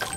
あっ。